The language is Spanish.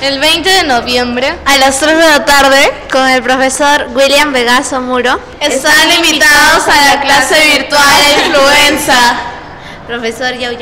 El 20 de noviembre a las 3 de la tarde con el profesor William Vegaso Muro están invitados a la clase virtual de influenza. profesor Yau